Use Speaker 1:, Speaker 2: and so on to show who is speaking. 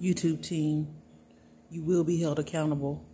Speaker 1: YouTube team, you will be held accountable.